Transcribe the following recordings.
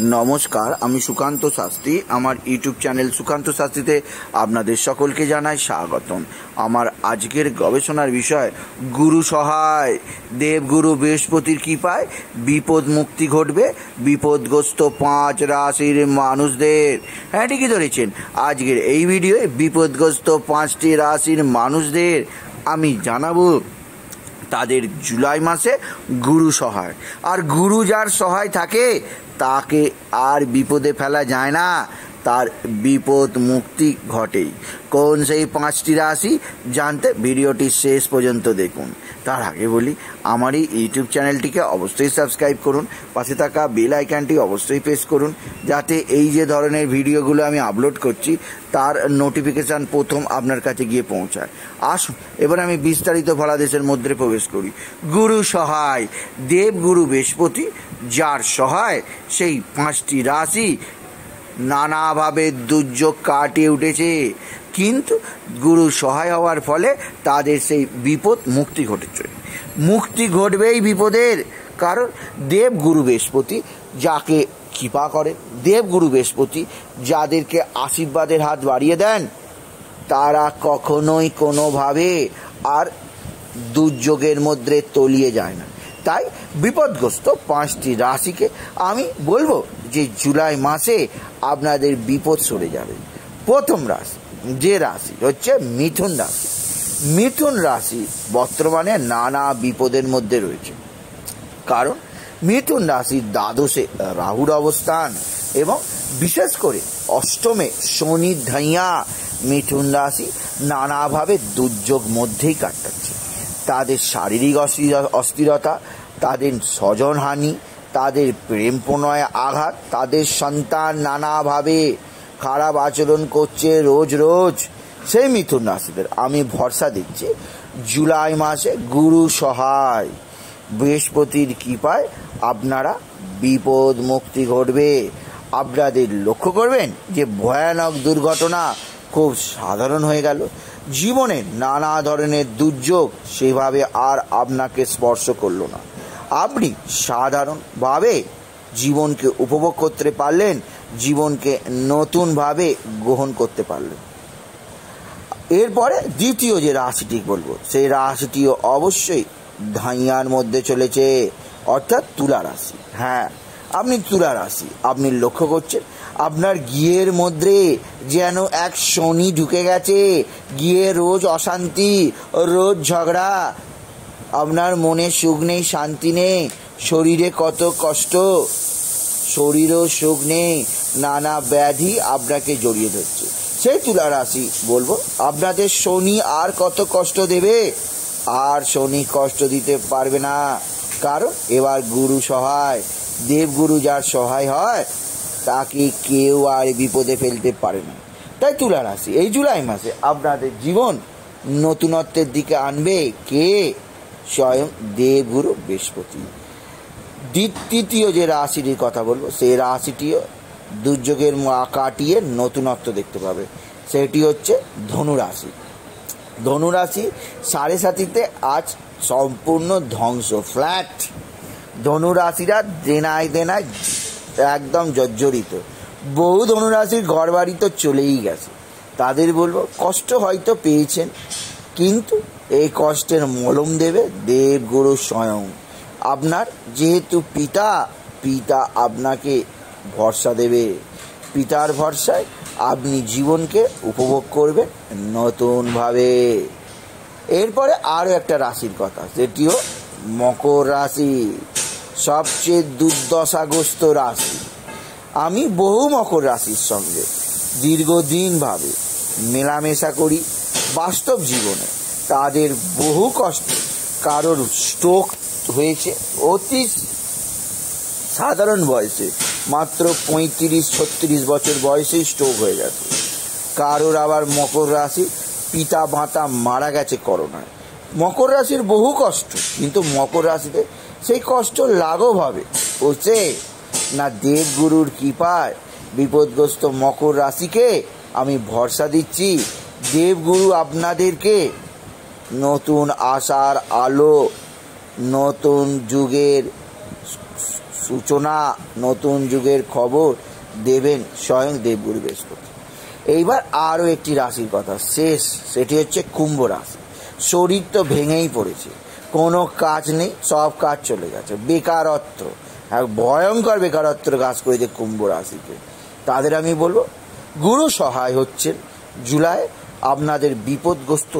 নমস্কার, আমি সুকান্ত শাস্ত্রী। আমার ইউটিউব চ্যানেল সুকান্ত শাস্ত্রীতে আপনাদের সকলকে জানাই স্বাগতম। আমার আজকের গবেষণার বিষয়, গুরু সহায়। দেবগুরু বৃহস্পতির কৃপায় বিপদ মুক্তি ঘটবে, বিপদগ্রস্ত পাঁচ রাশির মানুষদের। হ্যাঁ ঠিকই ধরেছেন। আজকের এই ভিডিওয়ে বিপদগ্রস্ত পাঁচটি রাশির মানুষদের আমি জানাব। তাদের জুলাই মাসে গুরু সহায়। আর গুরু যার সহায় থাকে, তাকে আর বিপদে ফেলা যায় না। তার বিপদ মুক্তি ঘটেই। কোন সেই পাঁচটি রাশি? জানতে ভিডিওটি শেষ পর্যন্ত দেখুন। তার আগে বলি আমার এই ইউটিউব চ্যানেলটিকে অবশ্যই সাবস্ক্রাইব করুন। পাশে থাকা বেল আইকনটি অবশ্যই প্রেস করুন, যাতে এই যে ধরনের ভিডিওগুলো আমি আপলোড করছি, তার নোটিফিকেশান প্রথম আপনার কাছে গিয়ে পৌঁছায়। আসুন, এবার আমি বিস্তারিত ফলাদেশের মধ্যে প্রবেশ করি। গুরু সহায়, দেবগুরু বৃহস্পতি, যার সহায় সেই পাঁচটি রাশি নানাভাবে দুর্যোগ কাটিয়ে উঠেছে। কিন্তু গুরু সহায় হওয়ার ফলে তাদের সেই বিপদ মুক্তি ঘটেছে। মুক্তি ঘটবেই বিপদের, কারণ দেবগুরু বৃহস্পতি যাকে কৃপা করে দেবগুরু বৃহস্পতি যাদেরকে আশীর্বাদের হাত বাড়িয়ে দেন, তারা কখনোই কোনোভাবে আর দুর্যোগের মধ্যে তলিয়ে যায় না। তাই বিপদগ্রস্ত পাঁচটি রাশিকে আমি বলব যে জুলাই মাসে আপনাদের বিপদ সরে যাবে। প্রথম রাশি, যে রাশি হচ্ছে মিথুন রাশি। মিথুন রাশি বর্তমানে নানা বিপদের মধ্যে রয়েছে। কারণ মিথুন রাশির দ্বাদশে রাহুর অবস্থান এবং বিশেষ করে অষ্টমে শনি ধাইয়া মিথুন রাশি নানাভাবে দুর্যোগ মধ্যেই কাটাচ্ছে। তাদের শারীরিক অস্থিরতা, তাদের স্বজনহানি তাদের প্রেম প্রণয় আঘাত, তাদের সন্তান নানাভাবে খারাপ আচরণ করছে রোজ রোজ। সেই মিথুন রাশিদের আমি ভরসা দিচ্ছি, জুলাই মাসে গুরু সহায়। বৃহস্পতির কৃপায় আপনারা বিপদ মুক্তি ঘটবে। আপনাদের লক্ষ্য করবেন যে ভয়ানক দুর্ঘটনা খুব সাধারণ হয়ে গেল। জীবনে নানা ধরনের দুর্যোগ সেভাবে আর আপনাকে স্পর্শ করল না। আপনি সাধারণভাবে জীবনকে উপভোগ করতে পারলেন, জীবনকে নতুনভাবে গ্রহণ করতে পারলেন। এরপরে দ্বিতীয় যে রাশিটি বলব, সেই রাশিটিও অবশ্যই ধাইয়ার মধ্যে চলেছে, অর্থাৎ তুলা রাশি। হ্যাঁ আপনি তুলা রাশি, আপনি লক্ষ্য করছেন, আপনার গিয়ের মধ্যে যেন এক শনি ঢুকে গেছে, গিয়ে রোজ অশান্তি, রোজ ঝগড়া আপনার মনে সুখ নেই, শান্তি নেই, শরীরে কত কষ্ট। শরীরও সুখ নেই, নানা ব্যাধি আপনাকে জড়িয়ে ধরছে। সেই তুলা রাশি বলব, আপনাদের শনি আর কত কষ্ট দেবে? আর শনি কষ্ট দিতে পারবে না। কারণ এবার গুরু সহায়, দেবগুরু যার সহায় হয়, তাকে কেউ আর বিপদে ফেলতে পারে না। তাই তুলা রাশি, এই জুলাই মাসে আপনাদের জীবন নতুনত্বের দিকে আনবে। কে? স্বয়ং দেবগুরু বৃহস্পতি। তৃতীয় যে রাশিটির কথা বলব, সেই রাশিটিও দুর্যোগের মা কাটিয়ে নতুনত্ব দেখতে পাবে। সেটি হচ্ছে ধনুরাশি। ধনুরাশি সাড়ে সাতিতে আজ সম্পূর্ণ ধ্বংস ফ্ল্যাট ধনুরাশিরা দেনায় দেনায় একদম জর্জরিত। বহু ধনুরাশির ঘর বাড়ি তো চলেই গেছে। তাদের বলব, কষ্ট হয়তো পেয়েছেন কিন্তু এই কষ্টের মলম দেবে দেবগুরু স্বয়ং। আপনার যেহেতু পিতা পিতা আপনাকে ভরসা দেবে। পিতার ভরসায় আপনি জীবনকে উপভোগ করবেন নতুনভাবে। এরপরে আরও একটা রাশির কথা সেটিও মকর রাশি, সবচেয়ে দুর্দশাগ্রস্ত রাশি। আমি বহু মকর রাশির সঙ্গে দীর্ঘদিনভাবে মেলামেশা করি বাস্তব জীবনে তাদের বহু কষ্ট কারোর স্ট্রোক হয়েছে। অতি সাধারণ বয়সে, মাত্র পঁয়ত্রিশ, ছত্রিশ বছর বয়সেই স্ট্রোক হয়ে গেছে। কারোর আবার মকর রাশি, পিতা মাতা মারা গেছে করোনায়। মকর রাশির বহু কষ্ট, কিন্তু মকর রাশিতে সেই কষ্ট লাঘব হবে। বলছে, না দেবগুরুর কৃপায় বিপদগ্রস্ত মকর রাশিকে আমি ভরসা দিচ্ছি দেবগুরু আপনাদেরকে নতুন আশার আলো, নতুন যুগের সূচনা, নতুন যুগের খবর দেবেন স্বয়ং দেবগুরু বৃহস্পতি। এইবার আরও একটি রাশির কথা, শেষ, সেটি হচ্ছে কুম্ভ রাশি। শরীর তো ভেঙেই পড়েছে, কোনো কাজ নেই, সব কাজ চলে গেছে। বেকারত্ব এক ভয়ঙ্কর বেকারত্বের কাজ করেছে কুম্ভ রাশিকে। তাদের আমি বলব, গুরু সহায় হচ্ছেন, জুলাই আপনাদের বিপদগ্রস্ত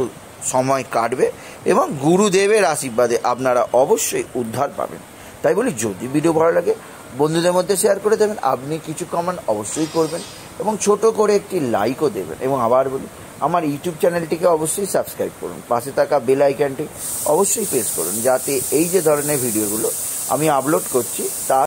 সময় কাটবে এবং গুরুদেবের আশীর্বাদে আপনারা অবশ্যই উদ্ধার পাবেন। তাই বলি, যদি ভিডিও ভালো লাগে, বন্ধুদের মধ্যে শেয়ার করে দেবেন। আপনি কিছু কমেন্ট অবশ্যই করবেন এবং ছোট করে একটি লাইকও দেবেন। এবং আবার বলি, আমার ইউটিউব চ্যানেলটিকে অবশ্যই সাবস্ক্রাইব করুন। পাশে থাকা বেল আইকনটি অবশ্যই প্রেস করুন। যাতে এই যে ধরনের ভিডিওগুলো আমি আপলোড করছি তা